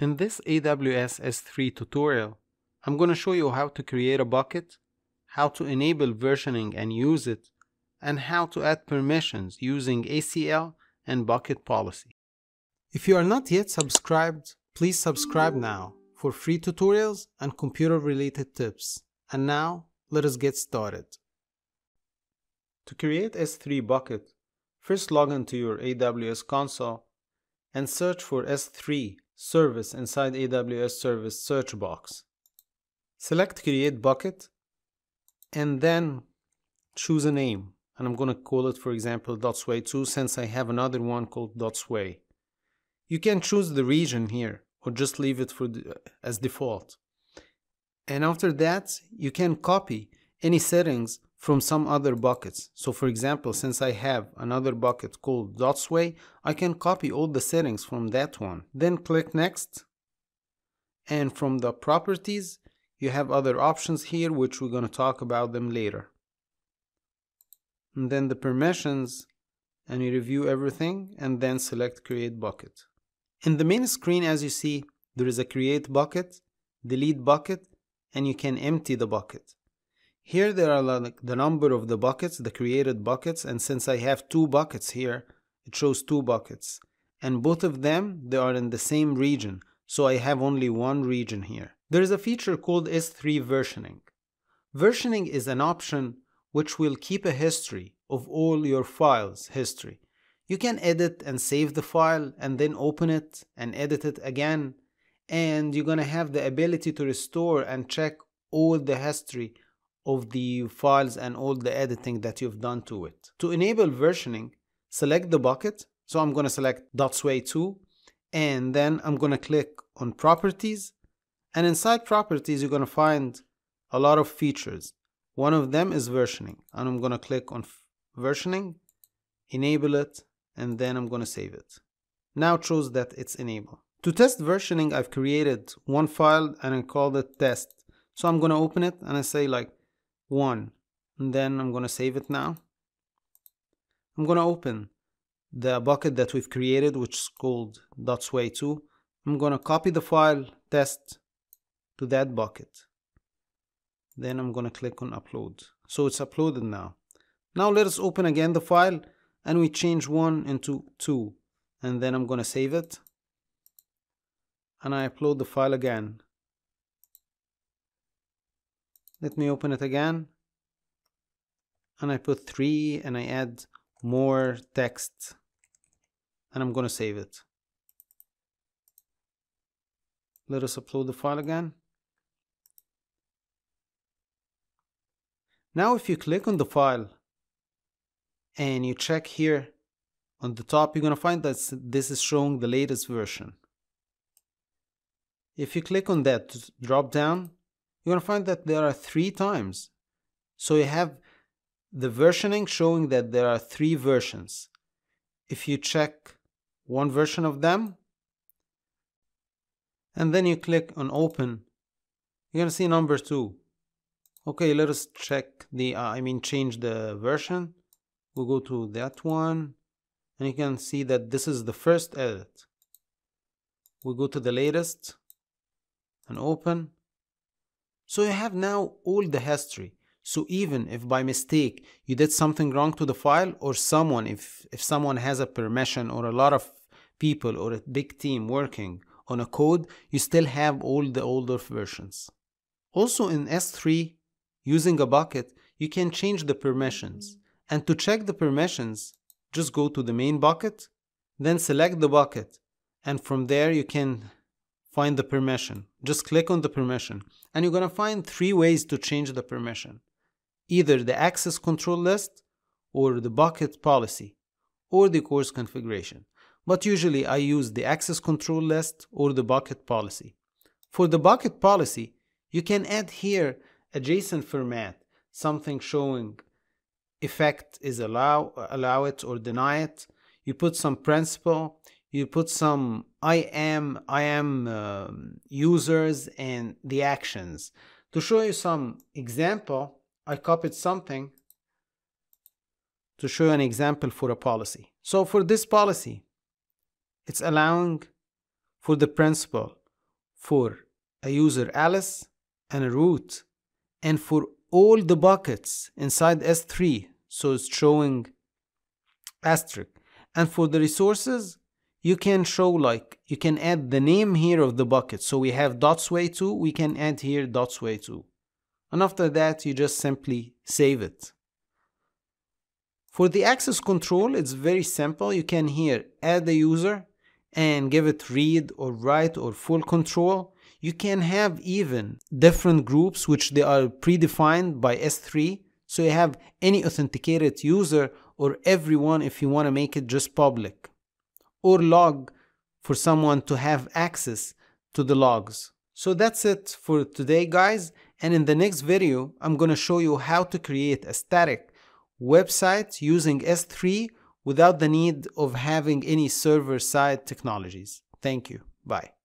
In this AWS S3 tutorial, I'm going to show you how to create a bucket, how to enable versioning and use it, and how to add permissions using ACL and bucket policy. If you are not yet subscribed, please subscribe now for free tutorials and computer related tips. And now, let us get started. To create S3 bucket, first log into your AWS console and search for S3 service inside AWS service search box. Select create bucket and then choose a name and I'm going to call it for example dot dotsway2 since I have another one called dotsway. You can choose the region here or just leave it for the, as default. And after that you can copy any settings from some other buckets. So for example, since I have another bucket called dotsway, I can copy all the settings from that one. Then click next. And from the properties, you have other options here, which we're going to talk about them later. And then the permissions, and you review everything, and then select create bucket. In the main screen, as you see, there is a create bucket, delete bucket, and you can empty the bucket. Here there are like the number of the buckets, the created buckets, and since I have two buckets here, it shows two buckets. And both of them, they are in the same region, so I have only one region here. There is a feature called S3 versioning. Versioning is an option which will keep a history of all your files history. You can edit and save the file and then open it and edit it again and you're gonna have the ability to restore and check all the history of the files and all the editing that you've done to it. To enable versioning, select the bucket. So I'm going to select dotsway2 and then I'm going to click on properties and inside properties you're going to find a lot of features. One of them is versioning and I'm going to click on versioning, enable it and then I'm going to save it. Now it shows that it's enabled. To test versioning I've created one file and I called it test. So I'm going to open it and I say like 1 and then I'm gonna save it now. I'm gonna open the bucket that we've created which is called dotsway2 I'm gonna copy the file test to that bucket. Then I'm gonna click on upload. So it's uploaded now. Now let us open again the file and we change 1 into 2 and then I'm gonna save it. And I upload the file again let me open it again. And I put 3 and I add more text. And I'm gonna save it. Let us upload the file again. Now if you click on the file and you check here on the top you're gonna find that this is showing the latest version. If you click on that drop down to find that there are three times. So you have the versioning showing that there are three versions. If you check one version of them, and then you click on open, you're to see number two. Okay, let us check the, uh, I mean, change the version. We'll go to that one, and you can see that this is the first edit. We'll go to the latest and open so you have now all the history. So even if by mistake you did something wrong to the file or someone, if, if someone has a permission or a lot of people or a big team working on a code, you still have all the older versions. Also in S3, using a bucket, you can change the permissions. Mm-hmm. And to check the permissions, just go to the main bucket, then select the bucket. And from there you can find the permission. Just click on the permission and you're to find three ways to change the permission. Either the access control list or the bucket policy or the CORS configuration. But usually I use the access control list or the bucket policy. For the bucket policy, you can add here a JSON format, something showing effect is allow, allow it or deny it. You put some principal, you put some IAM IAM uh, users and the actions. To show you some example I copied something to show you an example for a policy. So for this policy it's allowing for the principal for a user Alice and a root and for all the buckets inside S3 so it's showing asterisk. And for the resources you can show like you can add the name here of the bucket. So we have dotsway2 we can add here dotsway2 and after that you just simply save it. For the access control it's very simple. You can here add the user and give it read or write or full control. You can have even different groups which they are predefined by S3 so you have any authenticated user or everyone if you want to make it just public or log for someone to have access to the logs. So that's it for today guys and in the next video I'm gonna show you how to create a static website using S3 without the need of having any server side technologies. Thank you. Bye.